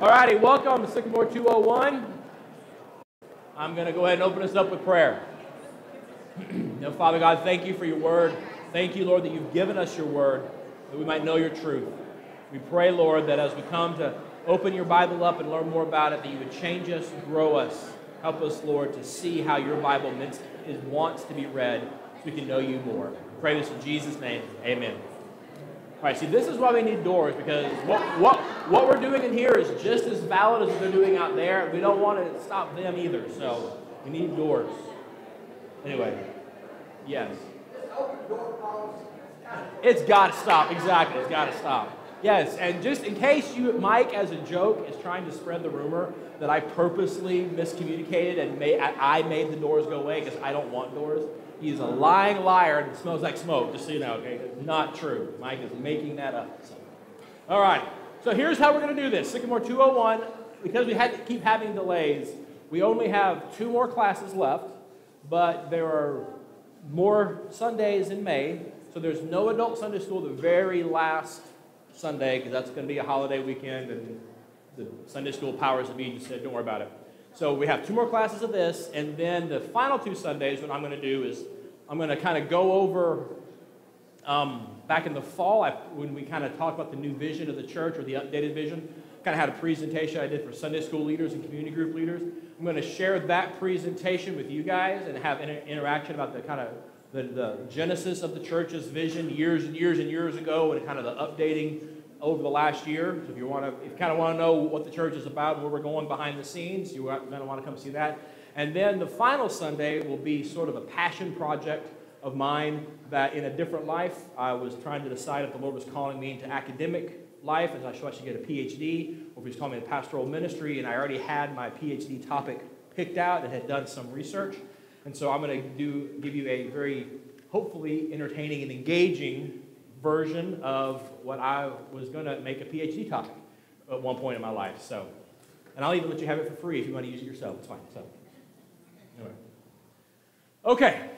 All righty, welcome to Sycamore 201. I'm going to go ahead and open us up with prayer. now, Father God, thank you for your word. Thank you, Lord, that you've given us your word, that we might know your truth. We pray, Lord, that as we come to open your Bible up and learn more about it, that you would change us, grow us. Help us, Lord, to see how your Bible wants to be read so we can know you more. We pray this in Jesus' name. Amen. All right, see, this is why we need doors because what, what, what we're doing in here is just as valid as they're doing out there. We don't want to stop them either, so we need doors. Anyway, yes. It's got to stop. Exactly, it's got to stop. Yes, and just in case you, Mike, as a joke, is trying to spread the rumor that I purposely miscommunicated and may, I made the doors go away because I don't want doors. He's a lying liar and smells like smoke, just so you know, okay? Not true. Mike is making that up. So. All right, so here's how we're going to do this Sycamore 201, because we had to keep having delays, we only have two more classes left, but there are more Sundays in May, so there's no adult Sunday school the very last Sunday, because that's going to be a holiday weekend, and the Sunday school powers that be just said, don't worry about it. So we have two more classes of this, and then the final two Sundays, what I'm going to do is I'm going to kind of go over um, back in the fall I, when we kind of talked about the new vision of the church or the updated vision. Kind of had a presentation I did for Sunday school leaders and community group leaders. I'm going to share that presentation with you guys and have inter- interaction about the kind of the, the genesis of the church's vision years and years and years ago and kind of the updating over the last year. So if you want to, if you kind of want to know what the church is about, where we're going behind the scenes, you're going to want to come see that. And then the final Sunday will be sort of a passion project of mine that in a different life, I was trying to decide if the Lord was calling me into academic life, as I should actually get a PhD, or if He's calling me to pastoral ministry, and I already had my PhD topic picked out and had done some research. And so I'm going to do, give you a very, hopefully, entertaining and engaging version of what I was going to make a PhD topic at one point in my life. So, and I'll even let you have it for free if you want to use it yourself. It's fine. So, anyway. Okay,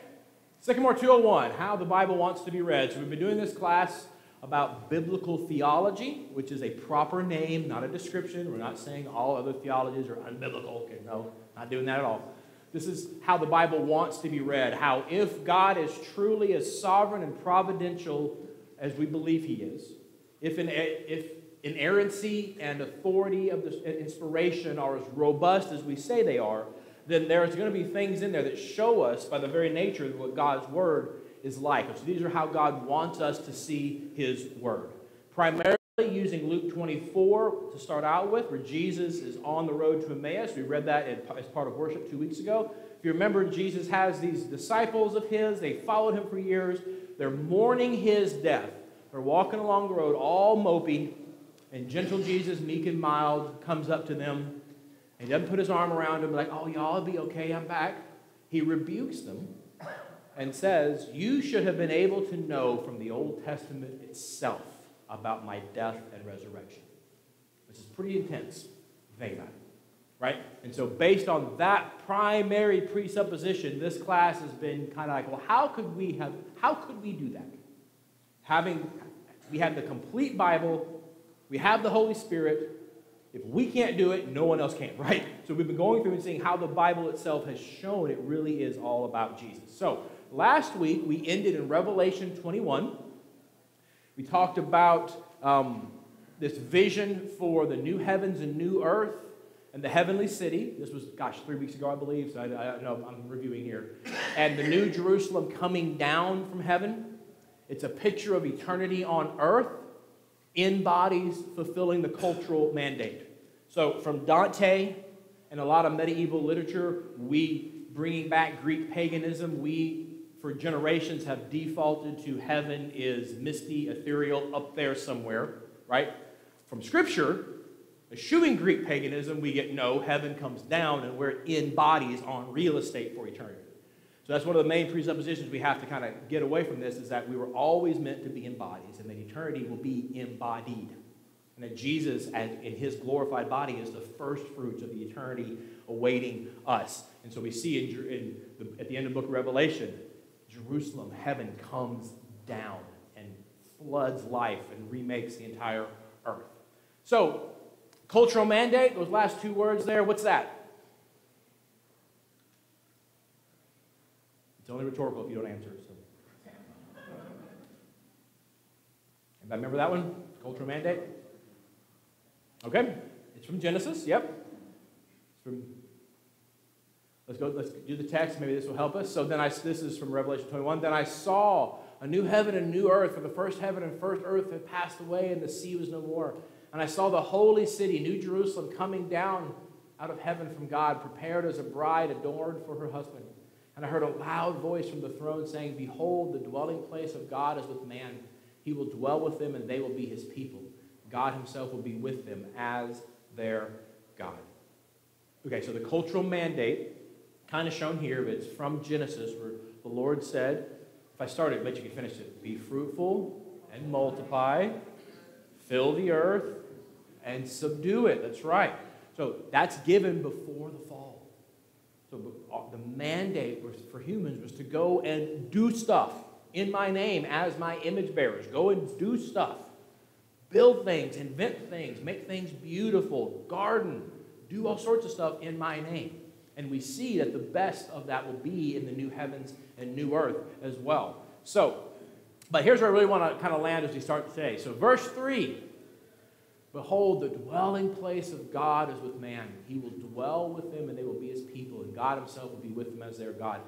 Sycamore 201, how the Bible wants to be read. So we've been doing this class about biblical theology, which is a proper name, not a description. We're not saying all other theologies are unbiblical. Okay, no, not doing that at all. This is how the Bible wants to be read. How, if God is truly as sovereign and providential as we believe he is, if, an, if inerrancy and authority of the inspiration are as robust as we say they are, then there's going to be things in there that show us by the very nature of what God's word is like. So these are how God wants us to see his word. Primarily using Luke 24 to start out with, where Jesus is on the road to Emmaus. We read that as part of worship two weeks ago. If you remember, Jesus has these disciples of his, they followed him for years. They're mourning his death. They're walking along the road, all mopey, and gentle Jesus, meek and mild, comes up to them. He doesn't put his arm around them, like, oh, y'all be okay, I'm back. He rebukes them and says, You should have been able to know from the Old Testament itself about my death and resurrection. Which is pretty intense. Think about it. Right? And so, based on that primary presupposition, this class has been kind of like, well, how could we have, how could we do that? Having, we have the complete Bible, we have the Holy Spirit. If we can't do it, no one else can, right? So we've been going through and seeing how the Bible itself has shown it really is all about Jesus. So last week we ended in Revelation 21. We talked about um, this vision for the new heavens and new earth and the heavenly city. This was, gosh, three weeks ago, I believe, so I, I know I'm reviewing here. And the new Jerusalem coming down from heaven. It's a picture of eternity on earth in bodies fulfilling the cultural mandate. So, from Dante and a lot of medieval literature, we bringing back Greek paganism, we for generations have defaulted to heaven is misty, ethereal, up there somewhere, right? From Scripture, Eschewing Greek paganism, we get no, heaven comes down and we're in bodies on real estate for eternity. So that's one of the main presuppositions we have to kind of get away from this is that we were always meant to be in bodies and that eternity will be embodied. And that Jesus, in his glorified body, is the first fruits of the eternity awaiting us. And so we see in, in the, at the end of the book of Revelation, Jerusalem, heaven comes down and floods life and remakes the entire earth. So Cultural mandate, those last two words there, what's that? It's only rhetorical if you don't answer. So. Anybody remember that one? Cultural mandate? Okay. It's from Genesis. Yep. It's from. Let's go. Let's do the text. Maybe this will help us. So then I. This is from Revelation 21. Then I saw a new heaven and new earth, for the first heaven and first earth had passed away, and the sea was no more. And I saw the holy city, New Jerusalem, coming down out of heaven from God, prepared as a bride adorned for her husband. And I heard a loud voice from the throne saying, Behold, the dwelling place of God is with man. He will dwell with them, and they will be his people. God himself will be with them as their God. Okay, so the cultural mandate, kind of shown here, but it's from Genesis, where the Lord said, if I started, but you can finish it. Be fruitful and multiply, fill the earth, and subdue it. That's right. So that's given before the fall. So uh, the mandate for humans was to go and do stuff in my name as my image bearers. Go and do stuff. Build things, invent things, make things beautiful, garden, do all sorts of stuff in my name. And we see that the best of that will be in the new heavens and new earth as well. So, but here's where I really want to kind of land as we start today. So, verse 3 Behold, the dwelling place of God is with man. He will dwell with them, and they will be his people, and God himself will be with them as their God.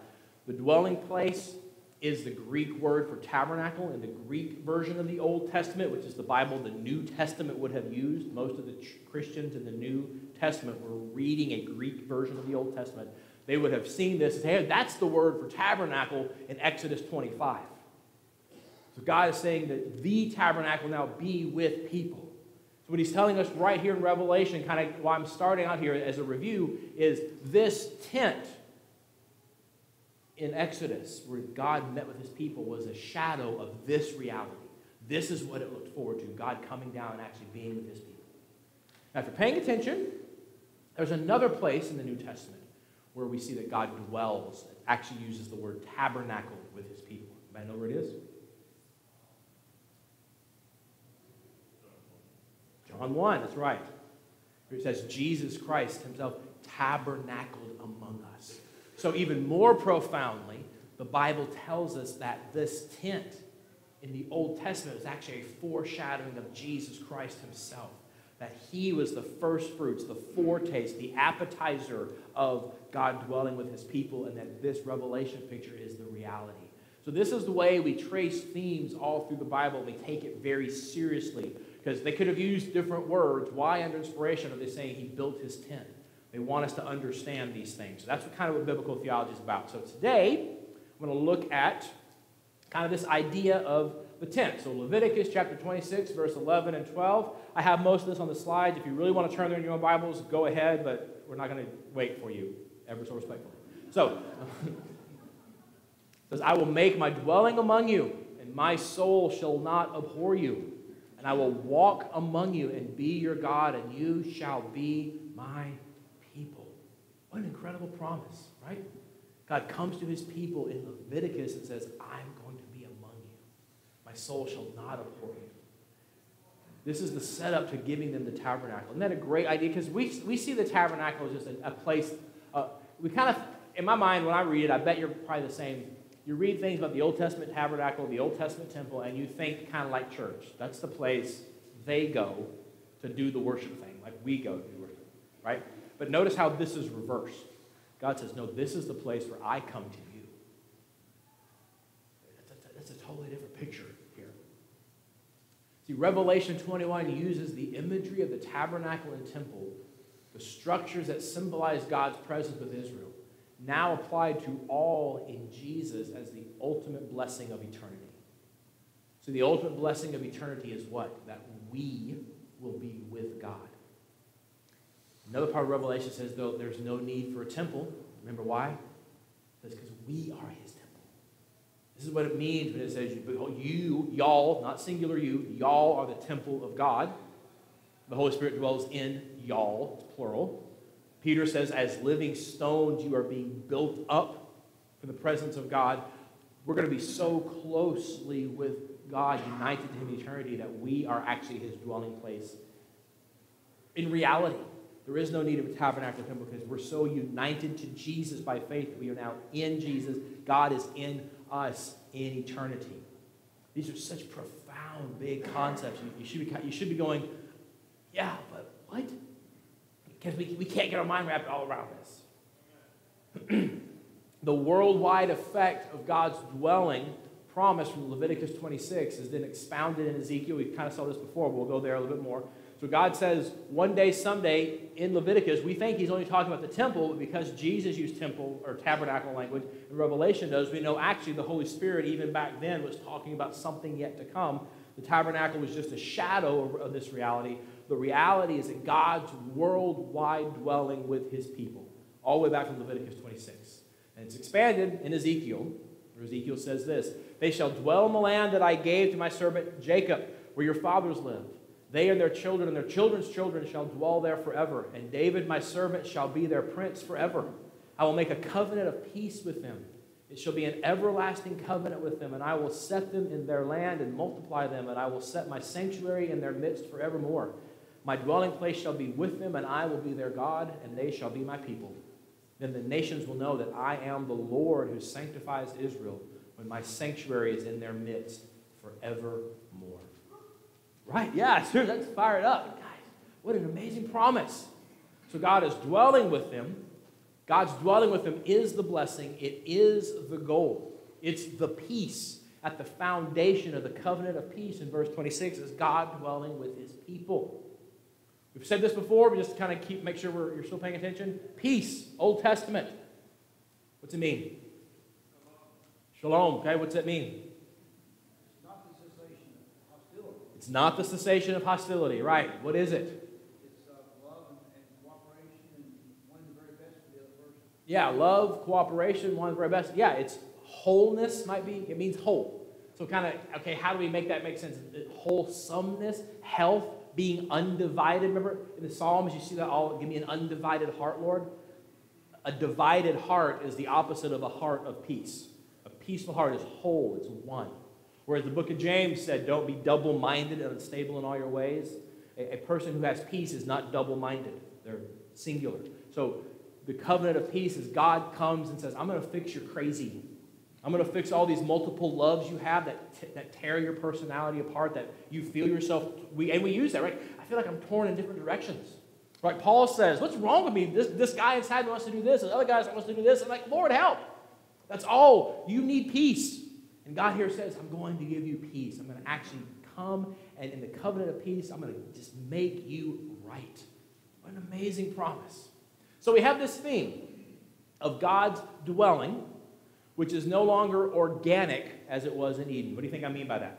The dwelling place is the Greek word for tabernacle in the Greek version of the Old Testament, which is the Bible the New Testament would have used. Most of the Christians in the New Testament were reading a Greek version of the Old Testament. They would have seen this as, hey, that's the word for tabernacle in Exodus 25. So God is saying that the tabernacle now be with people. So, what he's telling us right here in Revelation, kind of why I'm starting out here as a review, is this tent in Exodus, where God met with his people, was a shadow of this reality. This is what it looked forward to God coming down and actually being with his people. Now, if you're paying attention, there's another place in the New Testament where we see that God dwells, actually uses the word tabernacle with his people. Anybody know where it is? John 1, that's right. It says, Jesus Christ himself tabernacled among. So, even more profoundly, the Bible tells us that this tent in the Old Testament is actually a foreshadowing of Jesus Christ himself. That he was the first fruits, the foretaste, the appetizer of God dwelling with his people, and that this revelation picture is the reality. So, this is the way we trace themes all through the Bible, we take it very seriously because they could have used different words. Why, under inspiration, are they saying he built his tent? They want us to understand these things. So that's what kind of what biblical theology is about. So today, I'm going to look at kind of this idea of the tent. So Leviticus chapter 26, verse 11 and 12. I have most of this on the slides. If you really want to turn there in your own Bibles, go ahead, but we're not going to wait for you, ever so respectfully. So, says, I will make my dwelling among you, and my soul shall not abhor you and I will walk among you and be your God, and you shall be my. What an incredible promise, right? God comes to his people in Leviticus and says, I'm going to be among you. My soul shall not abhor you. This is the setup to giving them the tabernacle. Isn't that a great idea? Because we, we see the tabernacle as just a, a place, uh, we kind of, in my mind, when I read it, I bet you're probably the same you read things about the Old Testament tabernacle, the Old Testament temple, and you think kind of like church. That's the place they go to do the worship thing, like we go to do worship, right? But notice how this is reversed. God says, No, this is the place where I come to you. That's a, totally different picture here. See, Revelation 21 uses the imagery of the tabernacle and temple, the structures that symbolize God's presence with Israel now applied to all in Jesus as the ultimate blessing of eternity. So, the ultimate blessing of eternity is what? That we will be with God. Another part of Revelation says, though, there's no need for a temple. Remember why? That's because we are his temple. This is what it means when it says, you, y'all, not singular you, y'all are the temple of God. The Holy Spirit dwells in y'all, it's plural. Peter says, as living stones, you are being built up for the presence of God. We're going to be so closely with God, united to Him in eternity, that we are actually His dwelling place In reality, there is no need of a tabernacle temple because we're so united to Jesus by faith that we are now in Jesus. God is in us in eternity. These are such profound, big concepts. You, you should, be, you should be going, yeah, but what? Because we, we can't get our mind wrapped all around this. the worldwide effect of God's dwelling promise from Leviticus 26 is then expounded in Ezekiel. We kind of saw this before, but we'll go there a little bit more. So God says, one day, someday, in Leviticus, we think he's only talking about the temple, but because Jesus used temple or tabernacle language, and Revelation does, we know actually the Holy Spirit, even back then, was talking about something yet to come. The tabernacle was just a shadow of, this reality. The reality is that God's worldwide dwelling with his people, all the way back from Leviticus 26. And it's expanded in Ezekiel, where Ezekiel says this They shall dwell in the land that I gave to my servant Jacob, where your fathers lived. They and their children and their children's children shall dwell there forever, and David my servant shall be their prince forever. I will make a covenant of peace with them. It shall be an everlasting covenant with them, and I will set them in their land and multiply them, and I will set my sanctuary in their midst forevermore. My dwelling place shall be with them, and I will be their God, and they shall be my people. Then the nations will know that I am the Lord who sanctifies Israel when my sanctuary is in their midst forevermore. Right? Yeah, sure. Let's fire it up. Guys, what an amazing promise. So God is dwelling with them. God's dwelling with them is the blessing, it is the goal. It's the peace at the foundation of the covenant of peace in verse 26 is God dwelling with his people. We've said this before, but just kind of keep make sure we're, you're still paying attention. Peace, Old Testament. What's it mean? Shalom. Okay, what's that mean? It's not the cessation of hostility. It's not the cessation of hostility, right? What is it? It's uh, love and, and cooperation and wanting the very best for the other person. Yeah, love, cooperation, one of the very best. Yeah, it's wholeness, might be. It means whole. So, kind of, okay, how do we make that make sense? Wholesomeness, health, being undivided. Remember in the Psalms, you see that all give me an undivided heart, Lord? A divided heart is the opposite of a heart of peace. A peaceful heart is whole, it's one. Whereas the book of James said, don't be double minded and unstable in all your ways. A, a person who has peace is not double minded, they're singular. So the covenant of peace is God comes and says, I'm going to fix your crazy. I'm going to fix all these multiple loves you have that, t- that tear your personality apart, that you feel yourself. We, and we use that, right? I feel like I'm torn in different directions. Right? Paul says, What's wrong with me? This, this guy inside wants to do this, and the other guy wants to do this. I'm like, Lord, help. That's all. You need peace. And God here says, I'm going to give you peace. I'm going to actually come, and in the covenant of peace, I'm going to just make you right. What an amazing promise. So we have this theme of God's dwelling which is no longer organic as it was in Eden. What do you think I mean by that?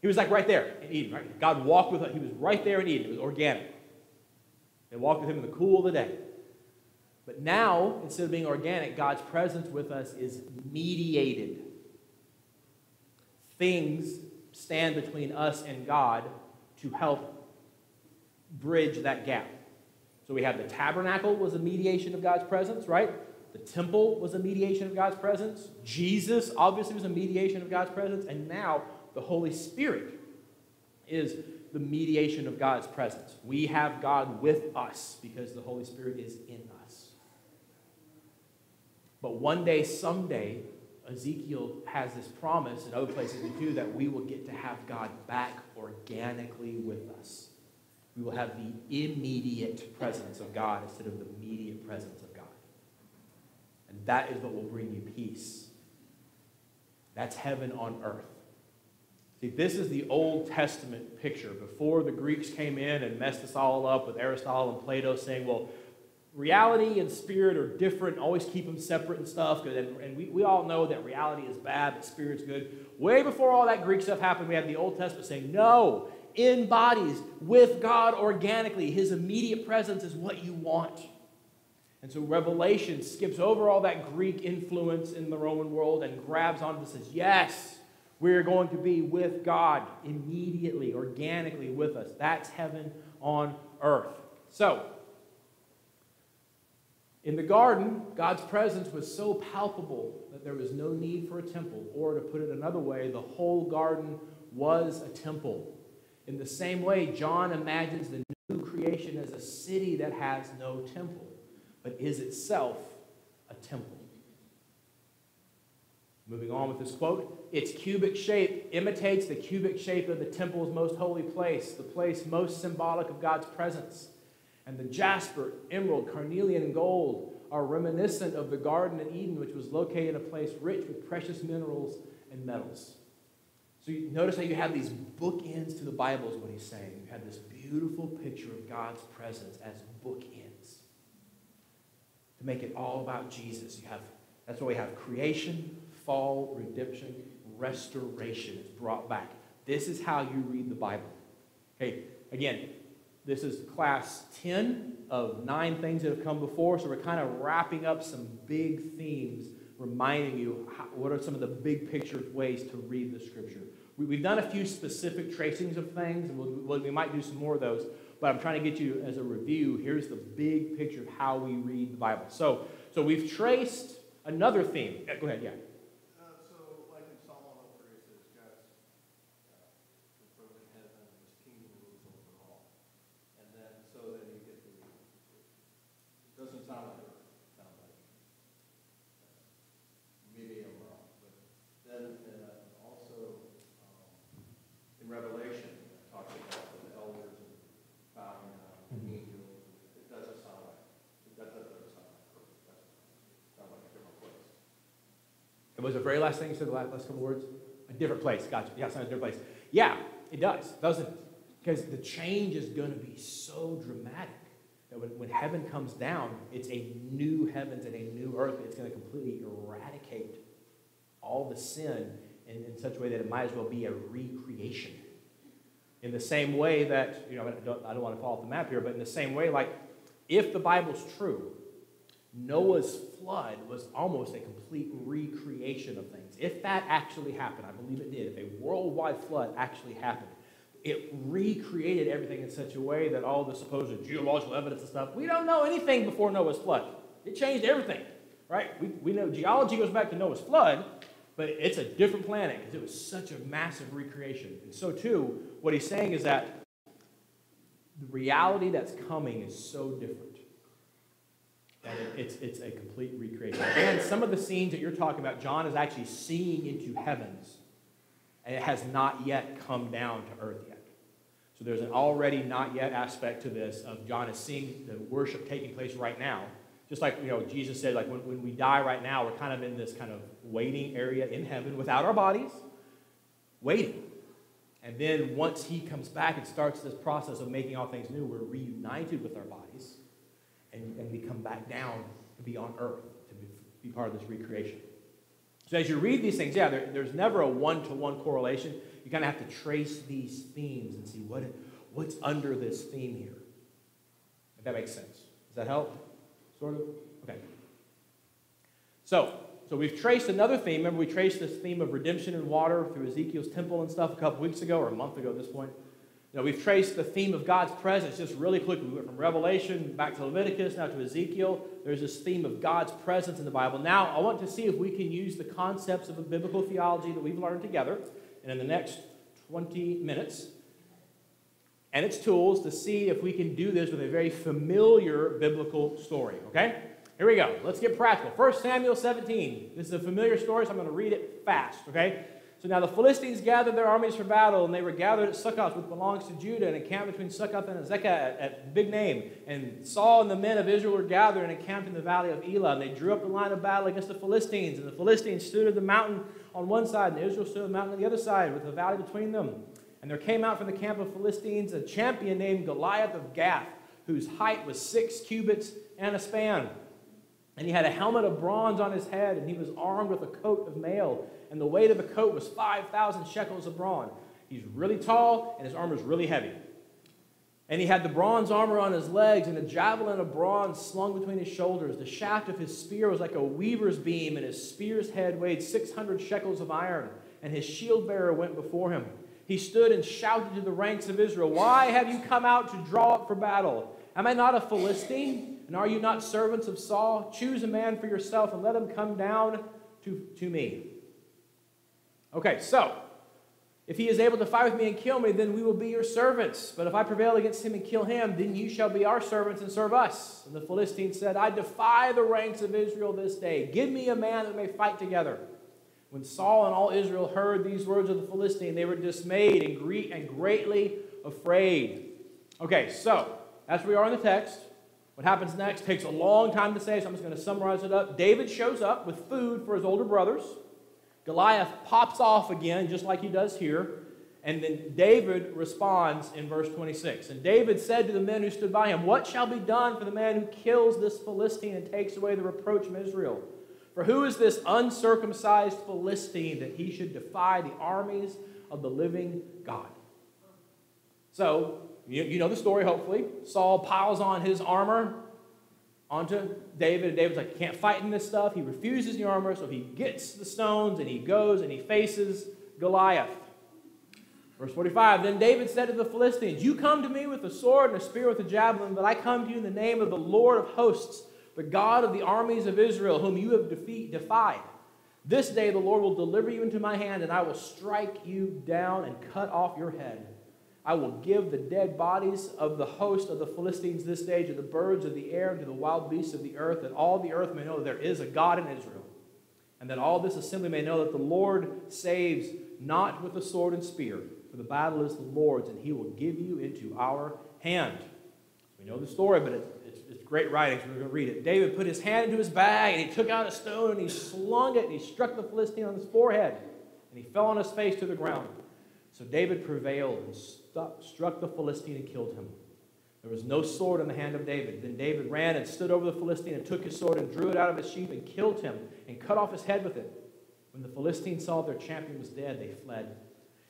He was like right there in Eden, right? God walked with him. He was right there in Eden. It was organic. They walked with him in the cool of the day. But now, instead of being organic, God's presence with us is mediated. Things stand between us and God to help bridge that gap. So we have the tabernacle was a mediation of God's presence, right? The temple was a mediation of God's presence. Jesus obviously was a mediation of God's presence. And now the Holy Spirit is the mediation of God's presence. We have God with us because the Holy Spirit is in us. But one day, someday, Ezekiel has this promise, and other places too, that we will get to have God back organically with us we will have the immediate presence of God instead of the immediate presence of God. And that is what will bring you peace. That's heaven on earth. See, this is the Old Testament picture. Before the Greeks came in and messed us all up with Aristotle and Plato saying, well, reality and spirit are different, always keep them separate and stuff. And, and we, we all know that reality is bad, but spirit's good. Way before all that Greek stuff happened, we have the Old Testament saying, no, in bodies with God organically. His immediate presence is what you want. And so Revelation skips over all that Greek influence in the Roman world and grabs onto and says, Yes, we're going to be with God immediately, organically with us. That's heaven on earth. So, in the garden, God's presence was so palpable that there was no need for a temple. Or, to put it another way, the whole garden was a temple. In the same way, John imagines the new creation as a city that has no temple, but is itself a temple. Moving on with this quote, its cubic shape imitates the cubic shape of the temple's most holy place, the place most symbolic of God's presence. And the jasper, emerald, carnelian, and gold are reminiscent of the Garden of Eden, which was located in a place rich with precious minerals and metals. So you notice how you have these bookends to the Bible, is what he's saying. You have this beautiful picture of God's presence as bookends. To make it all about Jesus, you have that's why we have creation, fall, redemption, restoration is brought back. This is how you read the Bible. Okay, again, this is class 10 of nine things that have come before, so we're kind of wrapping up some big themes, reminding you how, what are some of the big picture ways to read the scripture. We, have done a few specific tracings of things, and we'll, we might do some more of those, but I'm trying to get you as a review. Here's the big picture of how we read the Bible. So, so we've traced another theme. Go ahead, yeah. Was the very last thing you said, the last, last couple words? A different place. Gotcha. Yeah, it's not a different place. Yeah, it does, doesn't it? Because the change is going to be so dramatic that when, when heaven comes down, it's a new heavens and a new earth. It's going to completely eradicate all the sin in, in such a way that it might as well be a recreation. In the same way that, you know, I don't, I don't want to fall off the map here, but in the same way, like, if the Bible's true, Noah's flood was almost a complete recreation of things. If that actually happened, I believe it did, if a worldwide flood actually happened, it recreated everything in such a way that all the supposed geological evidence and stuff, we don't know anything before Noah's flood. It changed everything, right? We, we know geology goes back to Noah's flood, but it's a different planet because it was such a massive recreation. And so, too, what he's saying is that the reality that's coming is so different that it's, it's a complete recreation. And some of the scenes that you're talking about, John is actually seeing into heavens, and it has not yet come down to earth yet. So there's an already not yet aspect to this of John is seeing the worship taking place right now. Just like you know, Jesus said, like when, when we die right now, we're kind of in this kind of waiting area in heaven without our bodies, waiting. And then once he comes back and starts this process of making all things new, we're reunited with our bodies and, and we come back down to be on earth, to be, be part of this recreation. So as you read these things, yeah, there, there's never a one-to-one correlation. You kind of have to trace these themes and see what, what's under this theme here. If that makes sense. Does that help? Sort of? Okay. So, so we've traced another theme. Remember, we traced this theme of redemption and water through Ezekiel's temple and stuff a couple weeks ago, or a month ago at this point. You know, we've traced the theme of God's presence just really quickly. We went from Revelation back to Leviticus, now to Ezekiel. There's this theme of God's presence in the Bible. Now, I want to see if we can use the concepts of a biblical theology that we've learned together, and in the next 20 minutes, and its tools to see if we can do this with a very familiar biblical story. Okay? Here we go. Let's get practical. 1 Samuel 17. This is a familiar story, so I'm going to read it fast. Okay? So now the Philistines gathered their armies for battle, and they were gathered at Socoh, which belongs to Judah, and encamped between Socoh and Azekah at, at big name. And Saul and the men of Israel were gathered and encamped in the valley of Elah. And they drew up the line of battle against the Philistines. And the Philistines stood at the mountain on one side, and Israel stood at the mountain on the other side, with the valley between them. And there came out from the camp of Philistines a champion named Goliath of Gath, whose height was six cubits and a span. And he had a helmet of bronze on his head, and he was armed with a coat of mail and the weight of the coat was 5,000 shekels of bronze. He's really tall, and his armor is really heavy. And he had the bronze armor on his legs and a javelin of bronze slung between his shoulders. The shaft of his spear was like a weaver's beam, and his spear's head weighed 600 shekels of iron. And his shield bearer went before him. He stood and shouted to the ranks of Israel, Why have you come out to draw up for battle? Am I not a Philistine? And are you not servants of Saul? Choose a man for yourself and let him come down to, to me. Okay, so If he is able to fight with me and kill me, then we will be your servants. But if I prevail against him and kill him, then you shall be our servants and serve us. And the Philistine said, I defy the ranks of Israel this day. Give me a man that may fight together. When Saul and all Israel heard these words of the Philistine, they were dismayed and, gre- and greatly afraid. Okay, so that's where we are in the text. What happens next takes a long time to say, so I'm just going to summarize it up. David shows up with food for his older brothers. Goliath pops off again, just like he does here. And then David responds in verse 26. And David said to the men who stood by him, What shall be done for the man who kills this Philistine and takes away the reproach from Israel? For who is this uncircumcised Philistine that he should defy the armies of the living God? So, you, you know the story, hopefully. Saul piles on his armor, onto David, and David's like, he can't fight in this stuff. He refuses the armor, so he gets the stones and he goes and he faces Goliath. Verse 45 Then David said to the Philistines, You come to me with a sword and a spear with a javelin, but I come to you in the name of the Lord of hosts, the God of the armies of Israel, whom you have defeat, defied. This day the Lord will deliver you into my hand, and I will strike you down and cut off your head. I will give the dead bodies of the host of the Philistines this day to the birds of the air and to the wild beasts of the earth, that all the earth may know that there is a God in Israel, and that all this assembly may know that the Lord saves not with the sword and spear, for the battle is the Lord's, and he will give you into our hand. We know the story, but it's, it's, it's great writing, so we're going to read it. David put his hand into his bag, and he took out a stone, and he slung it, and he struck the Philistine on his forehead, and he fell on his face to the ground. So David prevailed struck the Philistine and killed him. There was no sword in the hand of David. Then David ran and stood over the Philistine and took his sword and drew it out of his sheath and killed him and cut off his head with it. When the Philistines saw their champion was dead, they fled.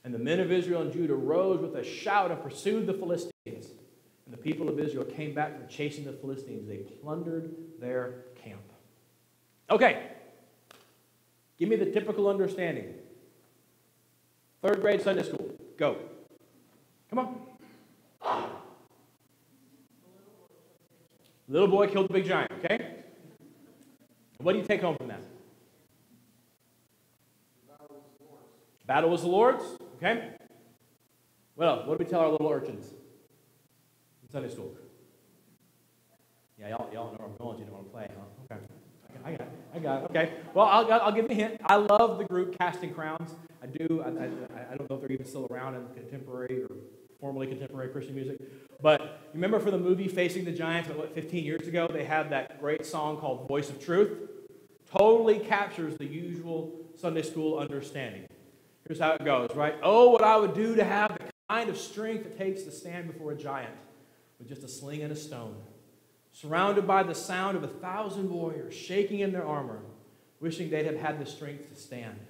And the men of Israel and Judah rose with a shout and pursued the Philistines. And the people of Israel came back from chasing the Philistines. They plundered their camp. Okay. Give me the typical understanding. Third grade Sunday school. Go. Come on. Little boy killed the big giant, okay? What do you take home from that? Battle was the Lord's, okay? Well, what do we tell our little urchins in Sunday school? Yeah, y'all, y'all know where I'm going. You don't want to play, huh? Okay. I got it. I got it. Okay. Well, I'll, I'll give you a hint. I love the group Casting Crowns. I do. I, I, I don't know if they're even still around in contemporary or formerly contemporary Christian music. But remember for the movie Facing the Giants, what, 15 years ago, they had that great song called Voice of Truth. Totally captures the usual Sunday school understanding. Here's how it goes, right? Oh, what I would do to have the kind of strength it takes to stand before a giant with just a sling and a stone, surrounded by the sound of a thousand warriors shaking in their armor, wishing they'd have had the strength to stand.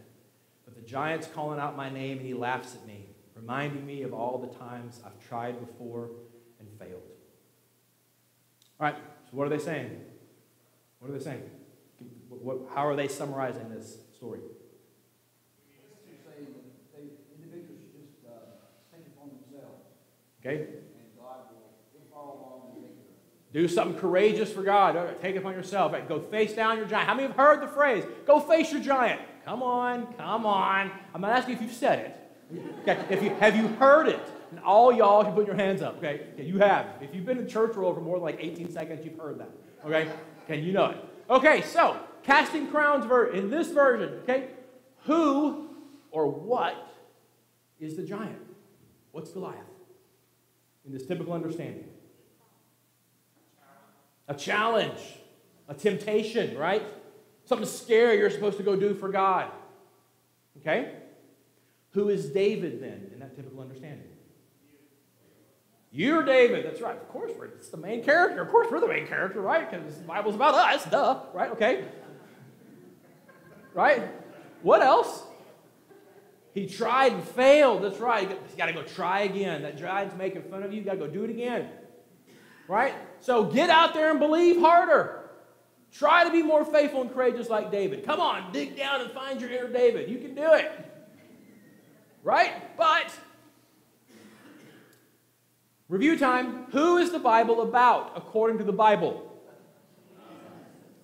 But the giant's calling out my name, and he laughs at me reminding me of all the times I've tried before and failed. All right, so what are they saying? What are they saying? What, how are they summarizing this story? Uh, okay? Do something courageous for God. Take it upon yourself. Go face down your giant. How many have heard the phrase? Go face your giant. Come on, come on. I'm not asking if you've said it. Okay, if you have you heard it? And all y'all should put your hands up. Okay? okay, you have. If you've been in church roll for more than like 18 seconds, you've heard that. Okay, okay, you know it. Okay, so casting crowns ver- in this version. Okay, who or what is the giant? What's Goliath? In this typical understanding, a challenge, a temptation, right? Something scary you're supposed to go do for God. Okay? Who is David then in that typical understanding? You're David. That's right. Of course, we're, it's the main character. Of course, we're the main character, right? Because the Bible's about us, duh. Right? Okay. Right? What else? He tried and failed. That's right. He's got to go try again. That giant's making fun of you. You got to go do it again. Right? So get out there and believe harder. Try to be more faithful and courageous like David. Come on, dig down and find your inner David. You can do it. Right? But, review time. Who is the Bible about according to the Bible?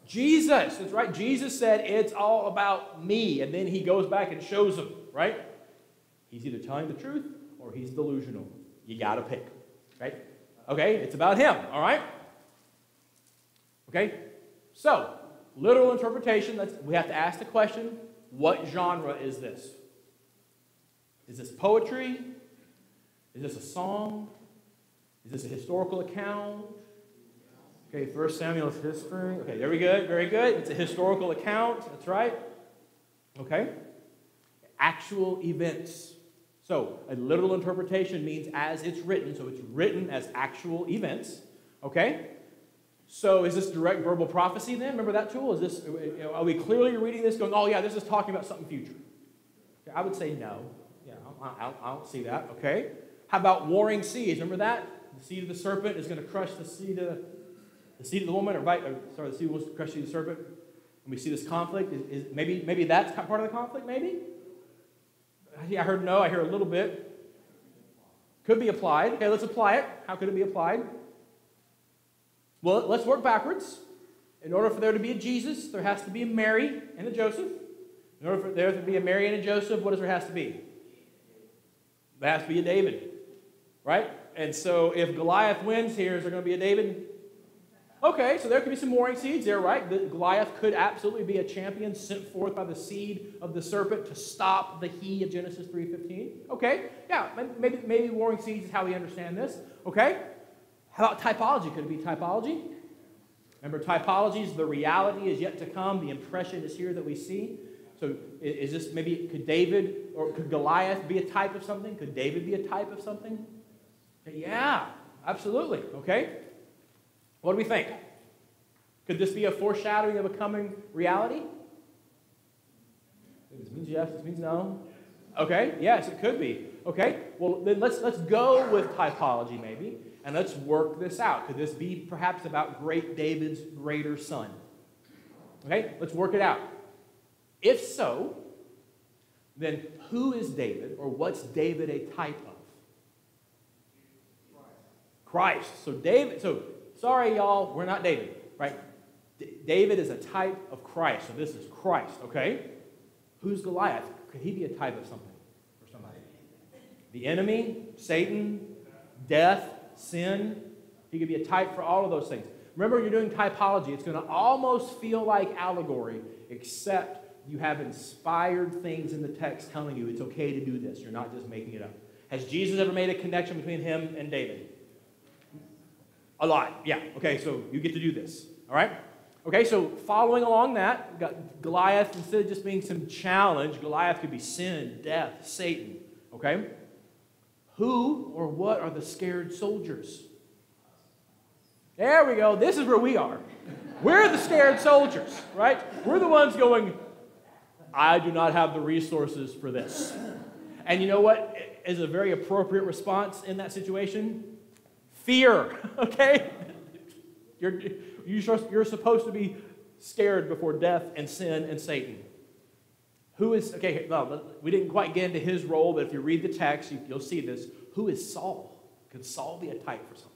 Jesus. That's right. Jesus said it's all about me. And then he goes back and shows them, right? He's either telling the truth or he's delusional. You got to pick, right? Okay, it's about him, all right? Okay, so literal interpretation, we have to ask the question what genre is this? Is this poetry? Is this a song? Is this a historical account? Okay, First Samuel's history. Okay, very good. Very good. It's a historical account. That's right. Okay. Actual events. So, a literal interpretation means as it's written. So, it's written as actual events. Okay. So, is this direct verbal prophecy then? Remember that tool? Is this? Are we clearly reading this, going, "Oh yeah, this is talking about something future"? I would say no. Yeah, I, I, I don't see that. Okay. How about warring seeds? Remember that? The seed of the serpent is going to crush the seed of the seed of the woman, or, right, or sorry, the seed will crush the serpent. And we see this conflict. Is, is, maybe, maybe that's part of the conflict, maybe? I heard no, I hear a little bit. Could be applied. Okay, let's apply it. How could it be applied? Well, let's work backwards. In order for there to be a Jesus, there has to be a Mary and a Joseph. In order for there to be a Mary and a Joseph, what does there has to be? There has to be a David, right? And so if Goliath wins here, is there going to be a David? Okay, so there could be some warring seeds there, right? Goliath could absolutely be a champion sent forth by the seed of the serpent to stop the he of Genesis 3.15. Okay, yeah, maybe, maybe warring seeds is how we understand this. Okay, how about typology? Could it be typology? Remember, typology is the reality is yet to come. The impression is here that we see. So is this maybe, could David or could Goliath be a type of something? Could David be a type of something? Yeah, absolutely. Okay. What do we think? Could this be a foreshadowing of a coming reality? This means yes, this means no. Okay, yes, it could be. Okay, well, then let's, let's go with typology maybe, and let's work this out. Could this be perhaps about great David's greater son? Okay, let's work it out. If so, then who is David, or what's David a type of? Christ. So David, so sorry y'all, we're not David, right? D- David is a type of Christ. So this is Christ, okay? Who's Goliath? Could he be a type of something or somebody? The enemy, Satan, death, sin. He could be a type for all of those things. Remember, you're doing typology. It's going to almost feel like allegory, except you have inspired things in the text telling you it's okay to do this. You're not just making it up. Has Jesus ever made a connection between him and David? A lot, yeah. Okay, so you get to do this, all right? Okay, so following along that, got Goliath, instead of just being some challenge, Goliath could be sin, death, Satan, okay? Who or what are the scared soldiers? There we go. This is where we are. We're the scared soldiers, right? We're the ones going, I do not have the resources for this. And you know what is a very appropriate response in that situation? Fear, okay? You're, you're supposed to be scared before death and sin and Satan. Who is, okay, well, we didn't quite get into his role, but if you read the text, you, will see this. Who is Saul? Could Saul be a type for something?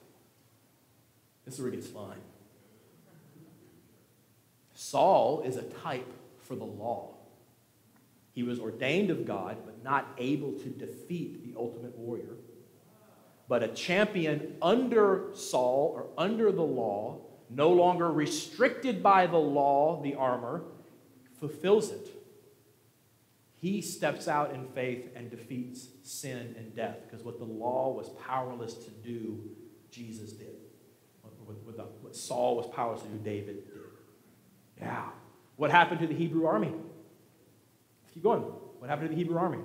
This is where it gets. Saul is a type for the law. He was ordained of God, but not able to defeat the ultimate warrior. But a champion under Saul or under the law, no longer restricted by the law, the armor, fulfills it. He steps out in faith and defeats sin and death because what the law was powerless to do, Jesus did. What, Saul was powerless to do, David did. Yeah. What happened to the Hebrew army? Keep going. What happened to the Hebrew army?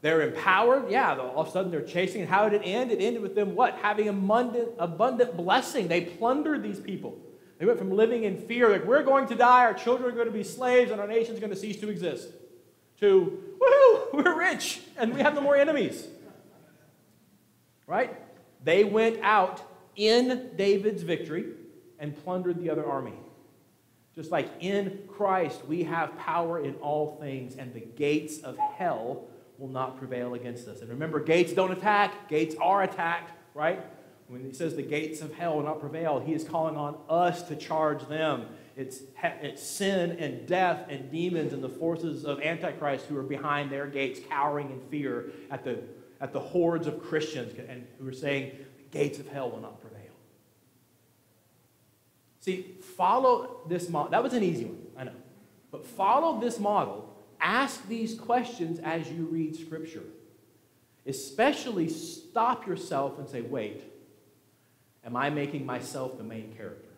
They're empowered. Yeah, all of a sudden they're chasing. And how did it end? It ended with them what? Having abundant, abundant blessing. They plundered these people. They went from living in fear, like we're going to die, our children are going to be slaves, and our nation's going to cease to exist, to woohoo, we're rich and we have no more enemies. Right? They went out in David's victory and plundered the other army. Just like in Christ, we have power in all things, and the gates of hell will not prevail against us. And remember, gates don't attack, gates are attacked, right? When he says the gates of hell will not prevail, he is calling on us to charge them. It's, it's sin and death and demons and the forces of Antichrist who are behind their gates, cowering in fear at the, at the hordes of Christians and who are saying, the gates of hell will not prevail. See, follow this model. That was an easy one, I know. But follow this model. Ask these questions as you read Scripture. Especially stop yourself and say, wait, am I making myself the main character?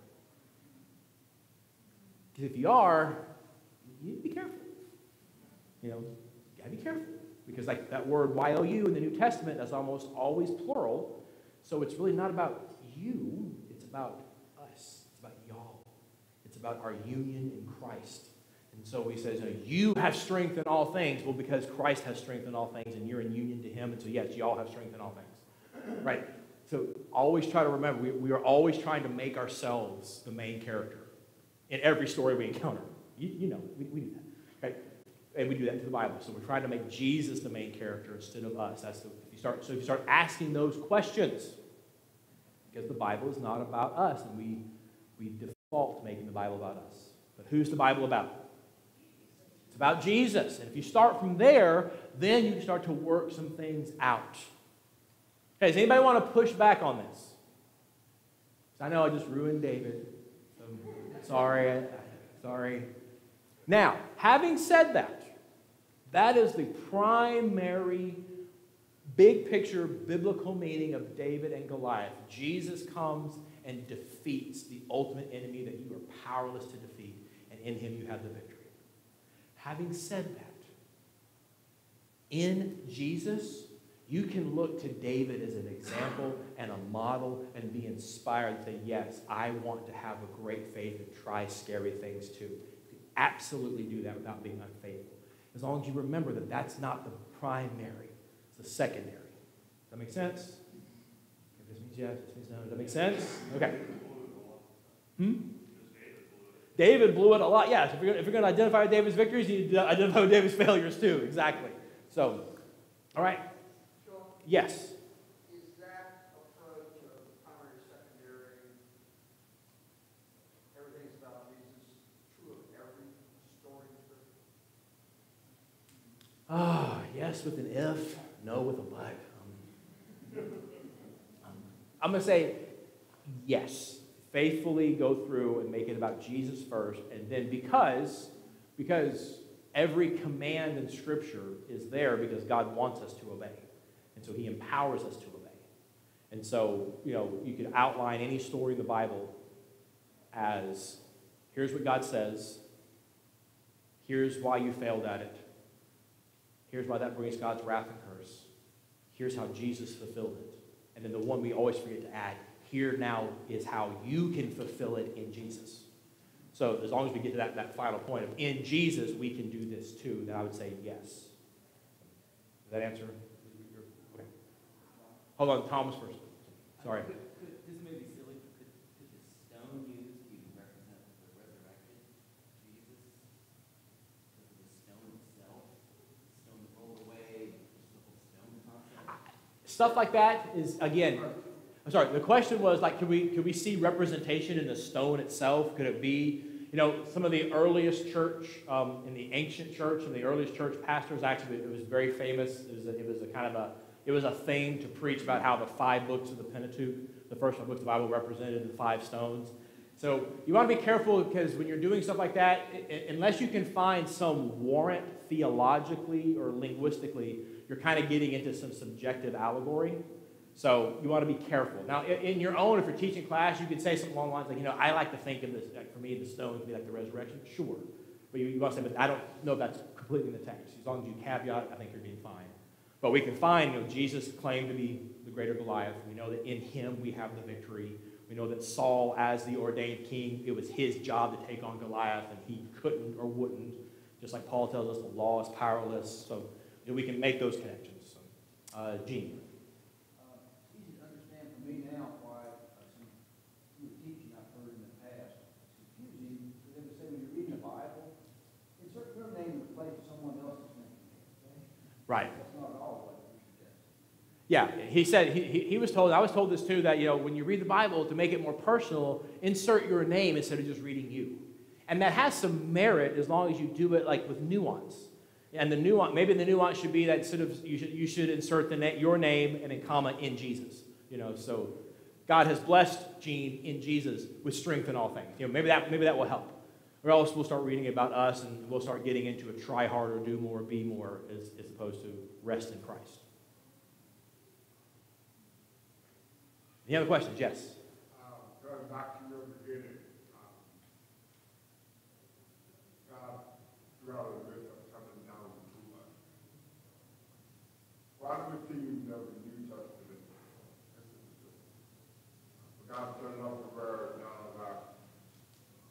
Because if you are, you need to be careful. You know, gotta be careful. Because like that word Y-O-U in the New Testament, that's almost always plural. So it's really not about you, it's about us. It's about y'all. It's about our union in Christ. And so he says, you have strength in all things. Well, because Christ has strength in all things, and you're in union to him. And so, yes, y'all have strength in all things. Right? So always try to remember, we, we are always trying to make ourselves the main character in every story we encounter. You, you know, we, we do that. Right? And we do that to the Bible. So we're trying to make Jesus the main character instead of us. That's the, if you start, so if you start asking those questions, because the Bible is not about us, and we, we default to making the Bible about us. But who's the Bible about? It's about Jesus. And if you start from there, then you can start to work some things out. Okay, does anybody want to push back on this? I know I just ruined David. Sorry, sorry. Now, having said that, that is the primary big picture biblical meaning of David and Goliath. Jesus comes and defeats the ultimate enemy that you are powerless to defeat, and in him you have the victory. Having said that, in Jesus, you can look to David as an example and a model and be inspired to, say, Yes, I want to have a great faith and try scary things too. You can absolutely do that without being unfaithful. As long as you remember that that's not the primary, it's the secondary. Does that make sense? Okay, this means yes, no. Does that make sense? Okay. Hmm? David blew it a lot. Yes, if you're, going to identify with David's victories, you need to identify with David's failures too. Exactly. So, all right. Yes. Is that approach of primary, secondary, everything's about Jesus, true of every story in Scripture? Ah, yes with an if, no with a but. Um, I'm going to say yes. Faithfully go through and make it about Jesus first, and then because because every command in Scripture is there because God wants us to obey. And so he empowers us to obey. And so, you know, you could outline any story in the Bible as here's what God says, here's why you failed at it, here's why that brings God's wrath and curse, here's how Jesus fulfilled it. And then the one we always forget to add, here now is how you can fulfill it in Jesus. So as long as we get to that, that final point of in Jesus, we can do this too, then I would say yes. Does that answer? Hold on, Thomas first. Sorry. Could, could, this may be silly, but could, could the stone used to represent the resurrection of Jesus? Because the stone itself, the stone that rolled away, just the whole stone concept? Stuff like that is, again, I'm sorry, the question was like, could we, could we see representation in the stone itself? Could it be, you know, some of the earliest church, um, in the ancient church, and the earliest church pastors, actually, it was very famous. It was a, it was a kind of a, it was a thing to preach about how the five books of the Pentateuch, the first five books of the Bible, represented the five stones. So you want to be careful because when you're doing stuff like that, unless you can find some warrant theologically or linguistically, you're kind of getting into some subjective allegory. So you want to be careful. Now, in your own, if you're teaching class, you could say something along the lines like, you know, I like to think of this, like for me, the stone would be like the resurrection. Sure. But you, you want to say, but I don't know if that's completely in the text. As long as you caveat, I think you're being fine. But we can find, you know, Jesus claimed to be the greater Goliath. We know that in him we have the victory. We know that Saul, as the ordained king, it was his job to take on Goliath, and he couldn't or wouldn't. Just like Paul tells us, the law is powerless. So know, we can make those connections. So, uh, Gene. It's easy to understand for me now why some some of teaching I've heard in the past is confusing, they would say when you're reading the Bible, insert your name in place of someone else's name. Right. That's not at all what you suggest. Yeah, he said, he, he- he was told, I was told this too, that, you know, when you read the Bible, to make it more personal, insert your name instead of just reading you. And that has some merit as long as you do it like with nuance. And the nuance, maybe the nuance should be that instead of you should, you should insert the your name and a comma in Jesus. You know, so God has blessed Gene in Jesus with strength in all things. You know, maybe that maybe that will help. Or else we'll start reading about us and we'll start getting into a try harder, do more, be more, as, as opposed to rest in Christ. Any other questions? Yes. Uh, 115 of the New Testament. that God off the prayer down about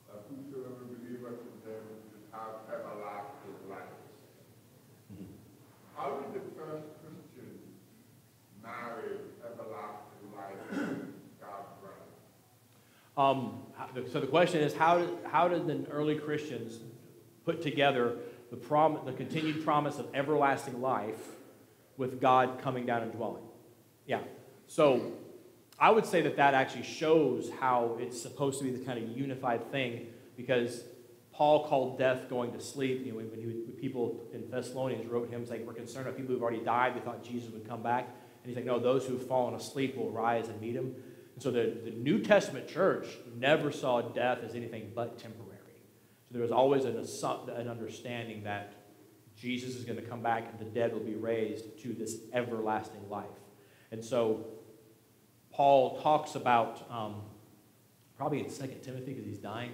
that whosoever believeth in them mm-hmm. should have everlasting life. How did the first Christians marry everlasting life God's right? Um, so the question is, how did, how did the early Christians put together the, prom- the continued promise of everlasting life with God coming down and dwelling? Yeah. So I would say that that actually shows how it's supposed to be the kind of unified thing because Paul called death going to sleep. You know, when, he, when people in Thessalonians wrote him saying, We're concerned about people who've already died. We thought Jesus would come back. And he's like, No, those who've fallen asleep will rise and meet him. And so the, the New Testament church never saw death as anything but temporary. So there was always an, an understanding that Jesus is going to come back and the dead will be raised to this everlasting life. And so Paul talks about, um, probably in 2 Timothy because he's dying,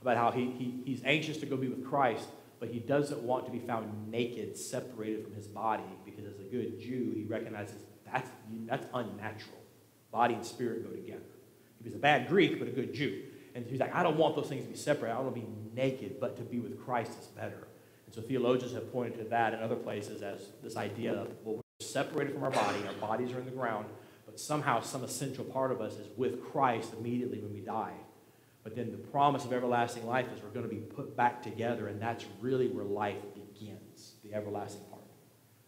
about how he, he, he's anxious to go be with Christ, but he doesn't want to be found naked, separated from his body, because as a good Jew, he recognizes that's, that's unnatural. Body and spirit go together. He was a bad Greek, but a good Jew. And he's like, I don't want those things to be separate. I don't want to be naked, but to be with Christ is better. And so theologians have pointed to that in other places as this idea of, well, we're separated from our body, our bodies are in the ground, but somehow some essential part of us is with Christ immediately when we die. But then the promise of everlasting life is we're going to be put back together, and that's really where life begins, the everlasting part.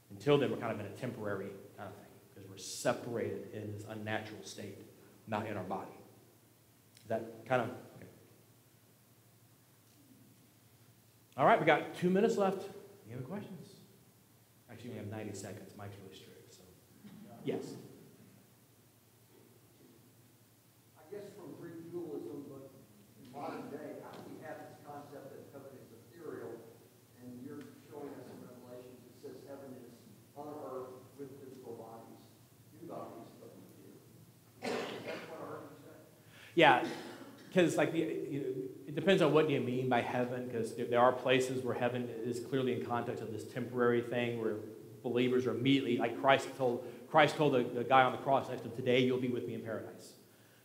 Until then, we're kind of in a temporary kind of thing because we're separated in this unnatural state, not in our body. Is that kind of okay? All right, we got two minutes left. Any other questions? Actually, we have 90 seconds. Mike's really strict, so yes. I guess from Greek dualism, but in modern day, how do we have this concept that heaven is ethereal? And you're showing us in Revelations, it says heaven is on earth with physical bodies, new bodies, but with that what I heard you say? Yeah, because like the, you know, depends on what you mean by heaven. Because there are places where heaven is clearly in context of this temporary thing, where believers are immediately like Christ told Christ told the, the guy on the cross next to him, "Today you'll be with me in paradise."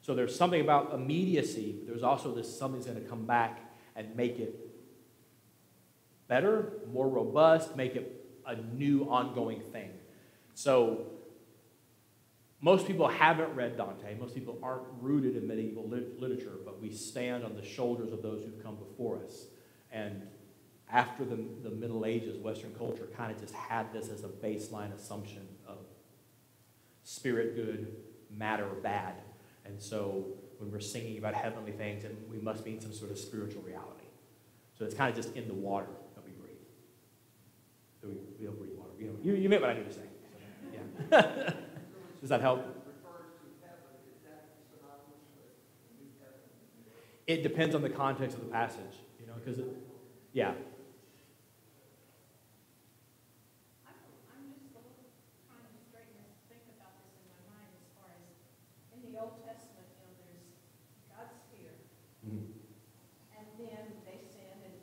So there's something about immediacy, but there's also this something's going to come back and make it better, more robust, make it a new ongoing thing. So most people haven't read Dante. Most people aren't rooted in medieval lit- literature, but we stand on the shoulders of those who've come before us. And after the, the Middle Ages, Western culture kind of just had this as a baseline assumption of spirit good, matter bad. And so when we're singing about heavenly things, and we must mean some sort of spiritual reality. So it's kind of just in the water that we breathe. So we, we don't breathe water. You, know, you, you meant what I need to say. Yeah. Does that help? It depends on the context of the passage, you know, because, yeah. I'm, I'm just a little trying to straighten this, think about this in my mind as far as, in the Old Testament, you know, there's God's fear, and then they sin, and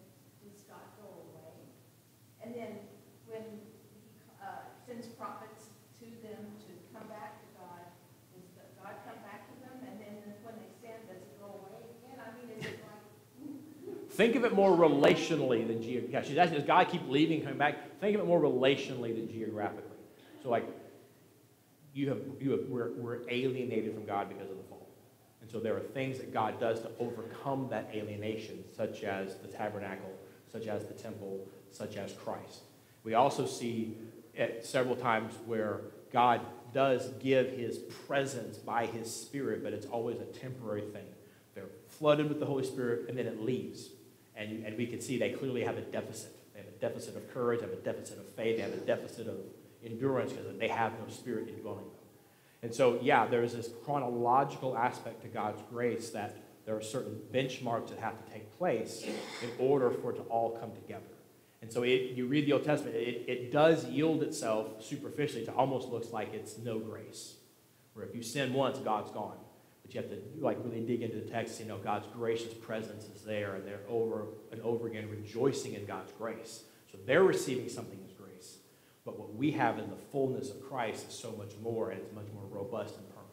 does God go away? And then when he uh, sends prophets to them to come back to God, does the- God come back to them? And then when they sin, does it go away again? I mean, is it like, Think of it more relationally than geographically. Does God keep leaving, coming back? Think of it more relationally than geographically. So, like, you have, you have, we're, we're alienated from God because of the fall. And so there are things that God does to overcome that alienation, such as the tabernacle, such as the temple, such as Christ. We also see at several times where God does give his presence by his spirit, but it's always a temporary thing. They're flooded with the Holy Spirit, and then it leaves. And, and we can see they clearly have a deficit. They have a deficit of courage, they have a deficit of faith, they have a deficit of endurance because they have no spirit indwelling them. And so, yeah, there's this chronological aspect to God's grace that there are certain benchmarks that have to take place in order for it to all come together. And so it, you read the Old Testament, it, it does yield itself superficially to almost looks like it's no grace. Where if you sin once, God's gone. You have to like really dig into the text, you know, God's gracious presence is there, and they're over and over again rejoicing in God's grace. So they're receiving something as grace. But what we have in the fullness of Christ is so much more, and it's much more robust and permanent.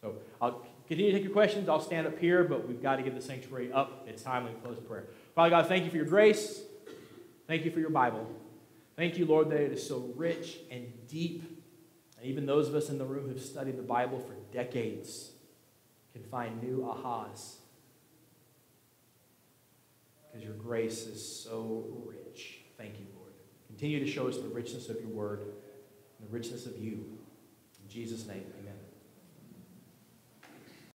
So I'll continue to take your questions. I'll stand up here, but we've got to get the sanctuary up. It's time we close prayer. Father God, thank you for your grace. Thank you for your Bible. Thank you, Lord, that it is so rich and deep. And even those of us in the room who've studied the Bible for decades can find new ahas. Because your grace is so rich. Thank you, Lord. Continue to show us the richness of your word and the richness of you. In Jesus' name.